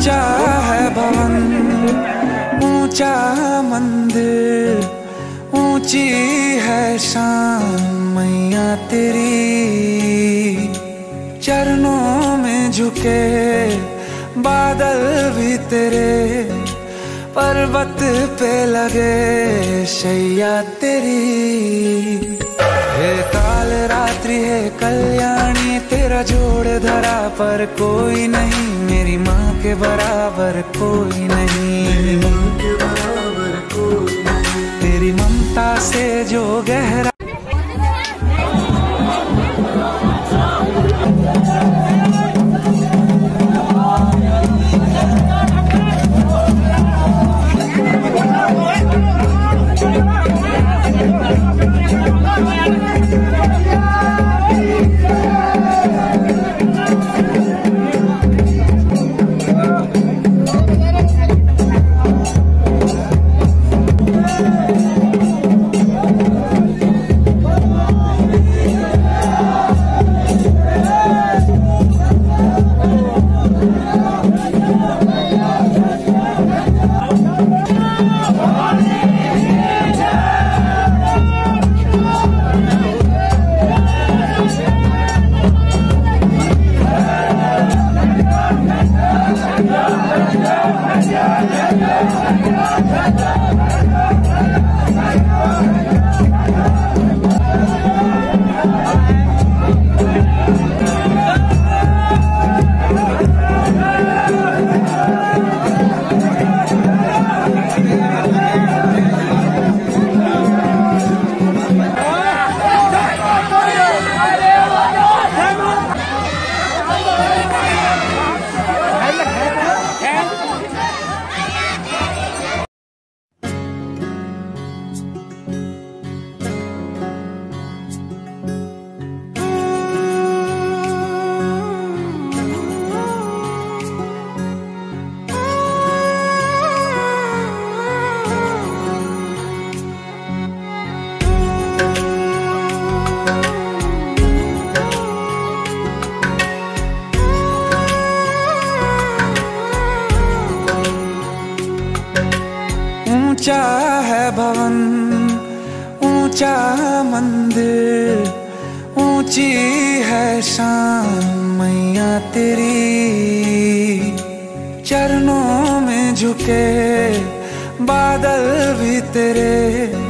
ऊँचा है भवन, ऊँचा मंदिर, ऊँची है शान मैया तेरी। चरणों में झुके बादल भी तेरे, पर्वत पे लगे शैया तेरी। हे काल रात्रि, है कल्याणी तेरा जोड़ धरा पर कोई नहीं मेरी माँ के बराबर कोई नहीं। तेरी ममता से जो गहरा Yeah, yeah. ऊँचा है भवन, ऊँचा मंदिर, ऊँची है शान मैया तेरी। चरणों में झुके बादल भी तेरे।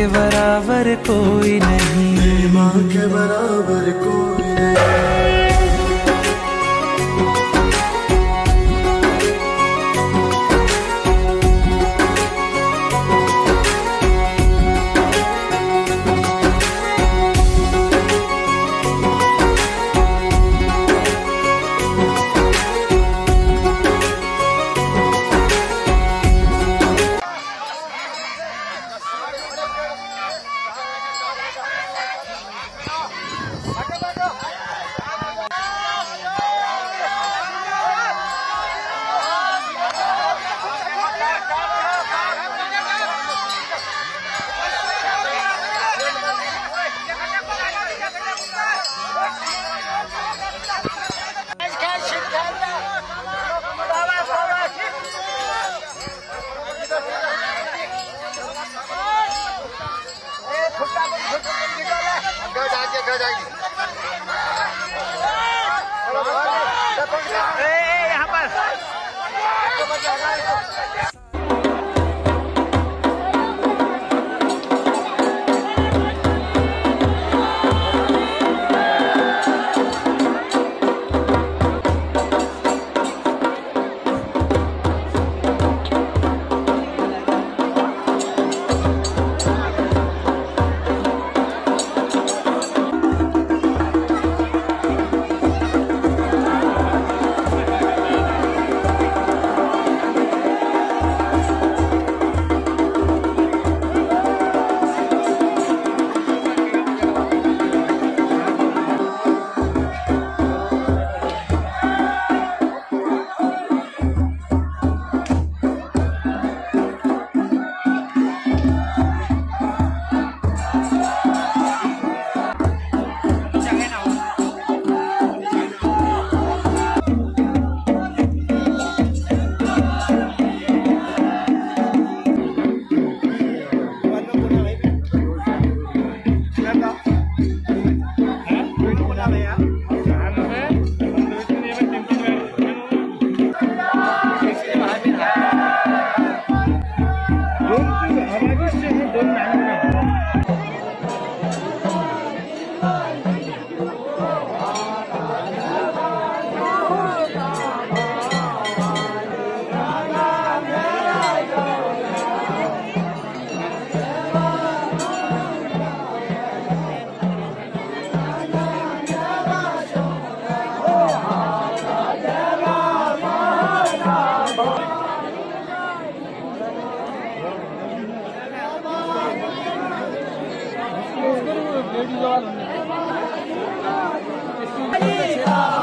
के बराबर कोई नहीं। माँ के बराबर कोई नहीं। पकड़ा जाएगी। यहाँ पर। คนไหน Ladies on.